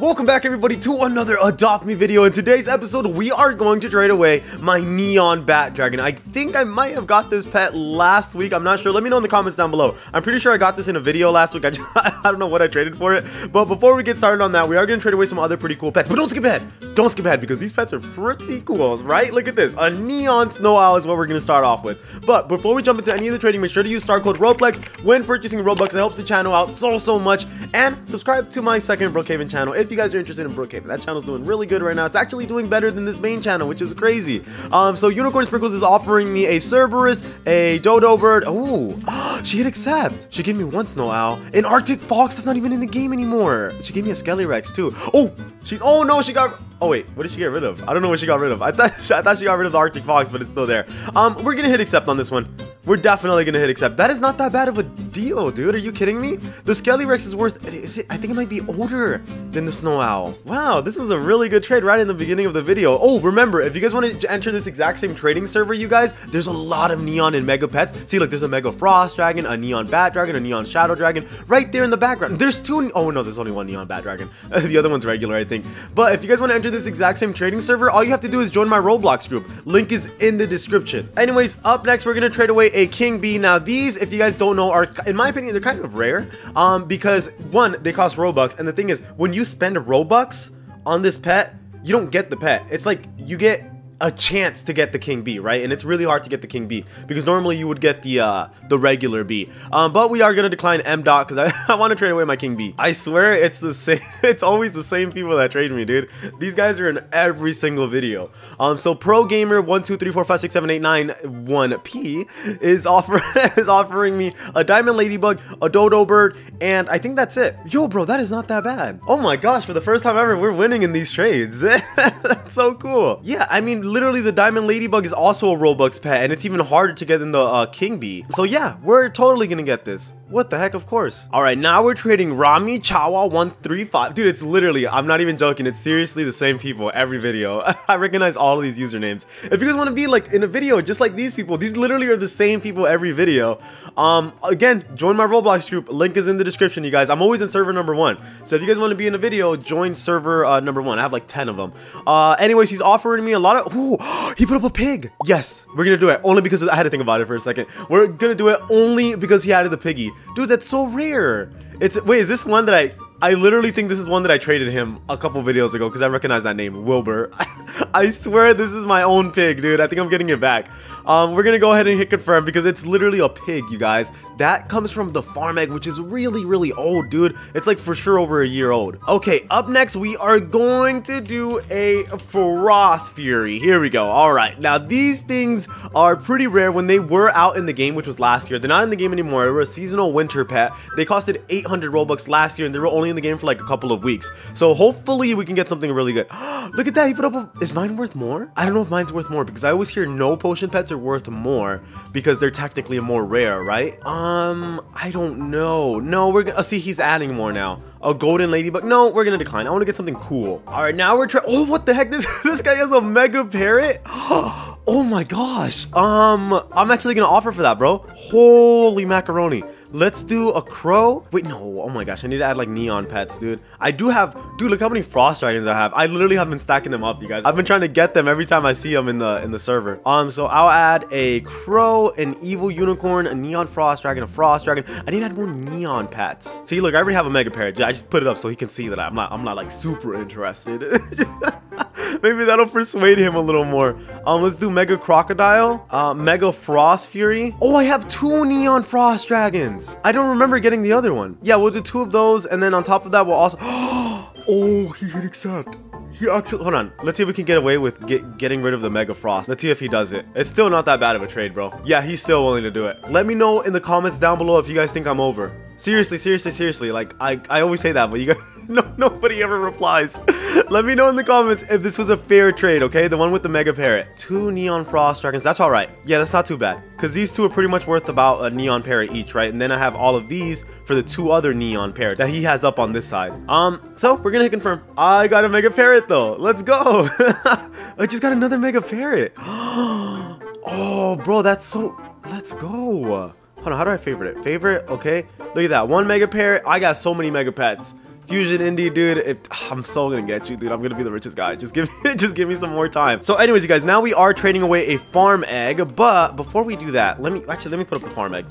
Welcome back everybody to another Adopt Me video. In today's episode, we are going to trade away my Neon Bat Dragon. I think I might have got this pet last week. I'm not sure. Let me know in the comments down below. I'm pretty sure I got this in a video last week. I, just, I don't know what I traded for it. But before we get started on that, we are going to trade away some other pretty cool pets. But don't skip ahead. Don't skip ahead because these pets are pretty cool, right? Look at this. A Neon Snow Owl is what we're going to start off with. But before we jump into any of the trading, make sure to use star code ROPLEX when purchasing Robux. It helps the channel out so, so much. And subscribe to my second Brookhaven channel if you guys are interested in Brookhaven. That channel's doing really good right now. It's actually doing better than this main channel, which is crazy. Um, so Unicorn Sprinkles is offering me a Cerberus, a Dodo Bird. Ooh, she hit accept. She gave me one Snow Owl, an Arctic Fox that's not even in the game anymore. She gave me a Skelly Rex too. Oh, she. Oh no, she got. Oh wait, what did she get rid of? I don't know what she got rid of. I thought I thought she got rid of the Arctic Fox, but it's still there. Um, we're gonna hit accept on this one. We're definitely gonna hit accept. That is not that bad of a deal, dude. Are you kidding me? The Skelly Rex is worth. Is it? I think it might be older than the Snow Owl. Wow, this was a really good trade right in the beginning of the video. Oh, remember, if you guys want to enter this exact same trading server, you guys, there's a lot of Neon and Mega pets. See, like there's a Mega Frost Dragon, a Neon Bat Dragon, a Neon Shadow Dragon, right there in the background. There's two. Oh no, there's only one Neon Bat Dragon. the other one's regular, I think. But if you guys want to enter this exact same trading server, all you have to do is join my Roblox group. Link is in the description. Anyways, up next, we're gonna trade away a King Bee. Now, these, if you guys don't know, are in my opinion, they're kind of rare. Um, because one, they cost Robux, and the thing is, when you spend Robux on this pet, you don't get the pet. It's like you get a chance to get the king bee right? And it's really hard to get the king bee because normally you would get the uh the regular bee um but we are gonna decline m dot because i, I want to trade away my king bee i swear it's the same it's always the same people that trade me dude. These guys are in every single video. Um so pro gamer one two three four five six seven eight nine one p is offer is offering me a diamond ladybug a dodo bird and i think that's it. Yo bro that is not that bad. Oh my gosh for the first time ever we're winning in these trades. That's so cool. Yeah i mean literally the diamond ladybug is also a robux pet and it's even harder to get than the uh, king bee. So yeah we're totally gonna get this what the heck of course all right now we're trading rami chawa 135 dude it's literally i'm not even joking it's seriously the same people every video i recognize all of these usernames if you guys want to be like in a video just like these people these literally are the same people every video um again join my roblox group link is in the description you guys i'm always in server number one so if you guys want to be in a video join server uh, number one i have like 10 of them uh anyways he's offering me a lot of Ooh, he put up a pig. Yes, we're gonna do it. Only because I had to think about it for a second. We're gonna do it only because he added the piggy. Dude, that's so rare. It's wait, is this one that I I literally think this is one that I traded him a couple videos ago because I recognize that name, Wilbur. I swear this is my own pig, dude. I think I'm getting it back. Um, we're gonna go ahead and hit confirm because it's literally a pig, you guys. That comes from the farm egg, which is really, really old, dude. It's like for sure over a year old. Okay, up next, we are going to do a Frost Fury. Here we go. All right, now these things are pretty rare when they were out in the game, which was last year. They're not in the game anymore. They were a seasonal winter pet. They costed 800 Robux last year, and they were only in the game for like a couple of weeks. So hopefully we can get something really good. Look at that. He put up a... Is mine worth more? I don't know if mine's worth more because I always hear no potion pets are worth more because they're technically more rare, right? Um, I don't know. No, we're gonna... Uh, see, he's adding more now. A golden ladybug. No, we're gonna decline. I want to get something cool. All right, now we're trying... Oh, what the heck? This, this guy has a mega parrot? Oh my gosh. Um, I'm actually gonna offer for that, bro. Holy macaroni. Let's do a crow. Wait, no. Oh my gosh. I need to add like neon pets, dude. I do have, dude, look how many frost dragons I have. I literally have been stacking them up, you guys. I've been trying to get them every time I see them in the in the server. Um, so I'll add a crow, an evil unicorn, a neon frost dragon, a frost dragon. I need to add more neon pets. See, look, I already have a mega parrot. I just put it up so he can see that I'm not, I'm not like super interested. Maybe that'll persuade him a little more. Um, let's do Mega Crocodile, uh, Mega Frost Fury. Oh, I have two Neon Frost Dragons. I don't remember getting the other one. Yeah, we'll do two of those, and then on top of that, we'll also... oh, he hit accept. He actually... Hold on. Let's see if we can get away with get, getting rid of the Mega Frost. Let's see if he does it. It's still not that bad of a trade, bro. Yeah, he's still willing to do it. Let me know in the comments down below if you guys think I'm over. Seriously, seriously, seriously. Like, I, I always say that, but you guys... no, nobody ever replies. Let me know in the comments if this was a fair trade, okay? The one with the Mega Parrot. Two Neon Frost Dragons. That's all right. Yeah, that's not too bad. Because these two are pretty much worth about a Neon Parrot each, right? And then I have all of these for the two other Neon Parrots that he has up on this side. Um, so we're going to hit confirm. I got a Mega Parrot, though. Let's go. I just got another Mega Parrot. oh, bro, that's so... Let's go. Hold on, how do I favorite it? Favorite, okay. Look at that, one Mega Parrot. I got so many Mega Pets. Fusion Indie, dude. It, I'm so gonna get you, dude. I'm gonna be the richest guy. Just give me, just give me some more time. So, anyways, you guys, now we are trading away a farm egg. But before we do that, let me actually let me put up the farm egg.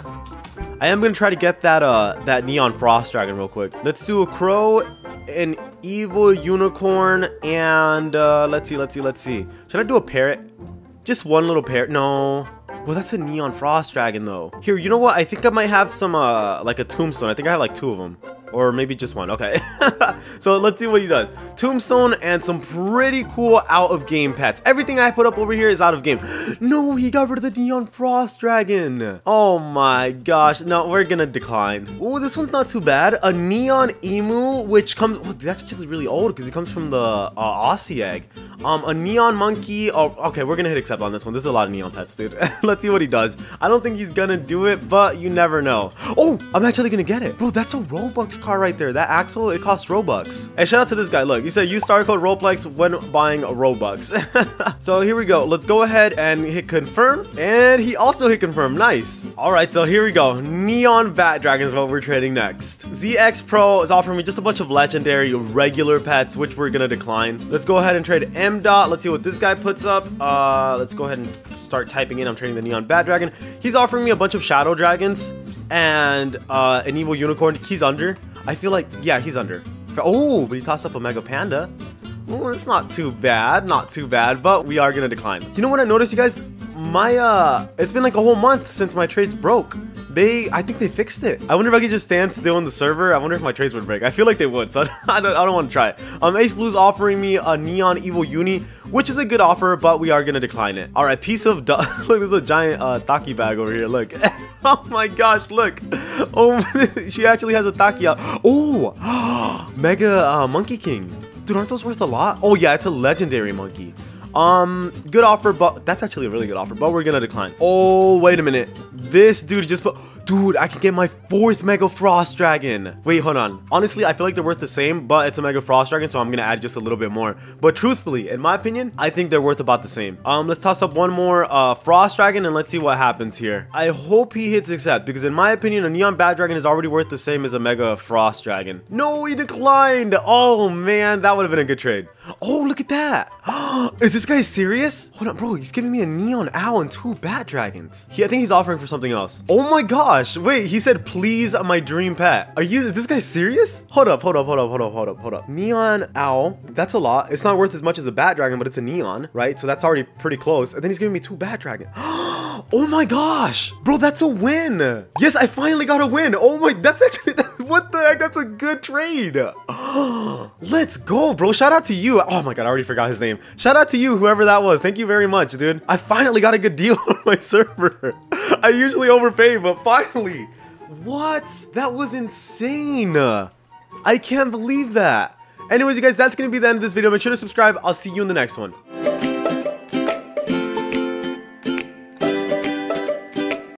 I am gonna try to get that uh that neon frost dragon real quick. Let's do a crow, an evil unicorn, and uh, let's see, let's see, let's see. Should I do a parrot? Just one little parrot? No. Well, that's a neon frost dragon though. Here, you know what? I think I might have some uh like a tombstone. I think I have like two of them. Or maybe just one. Okay. so let's see what he does. Tombstone and some pretty cool out of game pets. Everything I put up over here is out of game. no, he got rid of the Neon Frost Dragon. Oh my gosh. No, we're gonna decline. Oh, this one's not too bad. A Neon Emu, which comes... Oh, that's actually really old because it comes from the uh, Aussie egg. Um, a Neon Monkey. Oh, okay, we're gonna hit accept on this one. This is a lot of Neon pets, dude. let's see what he does. I don't think he's gonna do it, but you never know. Oh, I'm actually gonna get it. Bro, that's a Robux car right there. That axle, it costs Robux. Hey, shout out to this guy. Look, he said use star code Roplex when buying Robux. so here we go. Let's go ahead and hit confirm. And he also hit confirm. Nice. All right, so here we go. Neon Bat Dragon is what we're trading next. ZX Pro is offering me just a bunch of legendary regular pets, which we're gonna decline. Let's go ahead and trade M dot. Let's see what this guy puts up. Uh, let's go ahead and start typing in. I'm trading the Neon Bat Dragon. He's offering me a bunch of Shadow Dragons and uh, an Evil Unicorn. He's under. I feel like, yeah, he's under. Oh, but he tossed up a Mega Panda. Well, it's not too bad, not too bad, but we are gonna decline. You know what I noticed, you guys? My, uh, it's been like a whole month since my trades broke. They, I think they fixed it. I wonder if I could just stand still in the server. I wonder if my trades would break. I feel like they would, so I don't, I don't want to try it. Um, Ace Blue's offering me a Neon Evil Uni, which is a good offer, but we are gonna decline it. All right, piece of, look, there's a giant uh, Taki bag over here, look. oh my gosh, look. Oh, she actually has a Taki out. Oh, Mega uh, Monkey King. Dude, aren't those worth a lot? Oh yeah, it's a legendary monkey. Um, good offer, but that's actually a really good offer, but we're gonna decline. Oh, wait a minute. This dude just put, dude, I can get my fourth Mega Frost Dragon. Wait, hold on. Honestly, I feel like they're worth the same, but it's a Mega Frost Dragon, so I'm gonna add just a little bit more. But truthfully, in my opinion, I think they're worth about the same. Um, let's toss up one more uh, Frost Dragon and let's see what happens here. I hope he hits accept because in my opinion, a Neon Bat Dragon is already worth the same as a Mega Frost Dragon. No, he declined. Oh man, that would have been a good trade. Oh, look at that. is this guy serious? Hold on, bro. He's giving me a Neon Owl and two Bat Dragons. He, I think he's offering for something else. Oh my gosh. Wait, he said, please, my dream pet. Are you, is this guy serious? Hold up, hold up, hold up, hold up, hold up, hold up. Neon Owl. That's a lot. It's not worth as much as a Bat Dragon, but it's a Neon, right? So that's already pretty close. And then he's giving me two Bat Dragons. Oh my gosh, bro, that's a win. Yes, I finally got a win. Oh my, that's actually, what the heck? That's a good trade. Let's go, bro. Shout out to you. Oh my God, I already forgot his name. Shout out to you, whoever that was. Thank you very much, dude. I finally got a good deal on my server. I usually overpay, but finally. What? That was insane. I can't believe that. Anyways, you guys, that's going to be the end of this video. Make sure to subscribe. I'll see you in the next one.